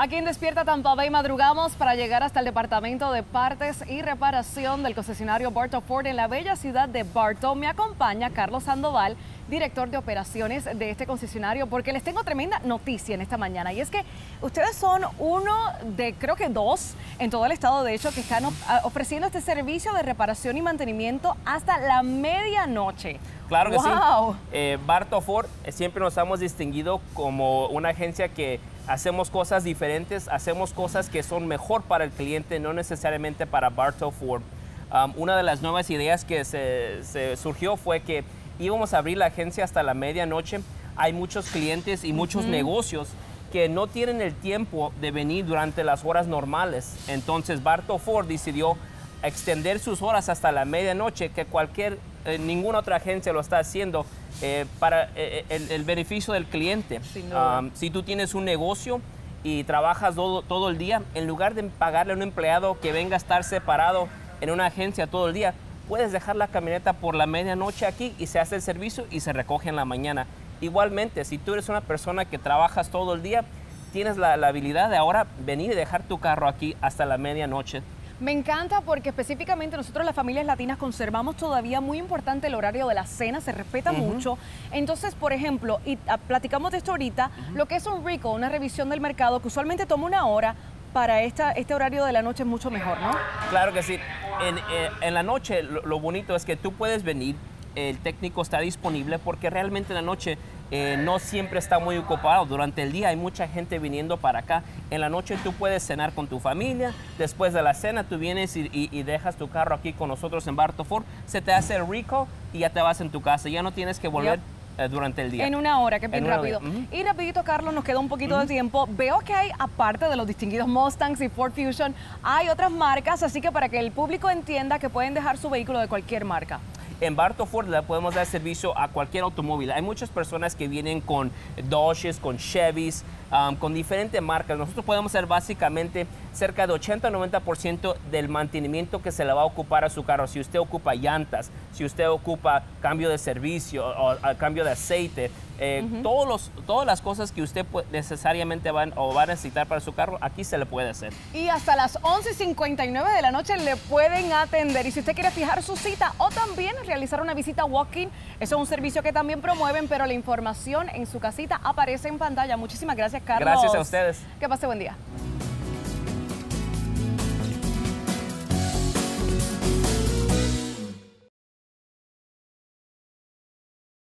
Aquí en Despierta Tampa Bay madrugamos para llegar hasta el departamento de partes y reparación del concesionario Bartow Ford en la bella ciudad de Bartow. Me acompaña Carlos Sandoval, director de operaciones de este concesionario, porque les tengo tremenda noticia en esta mañana y es que ustedes son uno de, creo que dos en todo el estado, de hecho, que están ofreciendo este servicio de reparación y mantenimiento hasta la medianoche. Claro que sí. Eh, Bartow Ford eh, siempre nos hemos distinguido como una agencia que hacemos cosas diferentes, hacemos cosas que son mejor para el cliente, no necesariamente para Bartow Ford. Um, una de las nuevas ideas que se, surgió fue que íbamos a abrir la agencia hasta la medianoche. Hay muchos clientes y muchos negocios que no tienen el tiempo de venir durante las horas normales. Entonces Bartow Ford decidió extender sus horas hasta la medianoche, que cualquier, eh, ninguna otra agencia lo está haciendo eh, para eh, el, beneficio del cliente. si tú tienes un negocio y trabajas todo, todo, el día, en lugar de pagarle a un empleado que venga a estar separado en una agencia todo el día, puedes dejar la camioneta por la medianoche aquí y se hace el servicio y se recoge en la mañana. Igualmente, si tú eres una persona que trabajas todo el día, tienes la, la habilidad de ahora venir y dejar tu carro aquí hasta la medianoche. Me encanta porque específicamente nosotros las familias latinas conservamos todavía muy importante el horario de la cena, se respeta mucho. Entonces, por ejemplo, y ah, platicamos de esto ahorita, lo que es un RICO, una revisión del mercado que usualmente toma una hora, para esta, este horario de la noche es mucho mejor, ¿no? Claro que sí. En, eh, la noche lo bonito es que tú puedes venir, el técnico está disponible porque realmente en la noche eh, no siempre está muy ocupado. Durante el día hay mucha gente viniendo para acá. En la noche tú puedes cenar con tu familia. Después de la cena tú vienes y, dejas tu carro aquí con nosotros en Bartofort. Se te hace rico y ya te vas en tu casa. Ya no tienes que volver. Eh, durante el día. En una hora, que bien rápido. Y rapidito, Carlos, nos queda un poquito de tiempo. Veo que hay, aparte de los distinguidos Mustangs y Ford Fusion, hay otras marcas, así que para que el público entienda que pueden dejar su vehículo de cualquier marca. En Barto Ford le podemos dar servicio a cualquier automóvil. Hay muchas personas que vienen con Dodges, con Chevys, con diferentes marcas. Nosotros podemos hacer básicamente cerca de 80-90% del mantenimiento que se le va a ocupar a su carro. Si usted ocupa llantas, si usted ocupa cambio de servicio o, cambio de aceite, eh, todos los, todas las cosas que usted necesariamente van o va a necesitar para su carro, aquí se le puede hacer. Y hasta las 11.59 de la noche le pueden atender. Y si usted quiere fijar su cita o también realizar una visita walking, eso es un servicio que también promueven, pero la información en su casita aparece en pantalla. Muchísimas gracias, Carlos. Gracias a ustedes. Que pase buen día.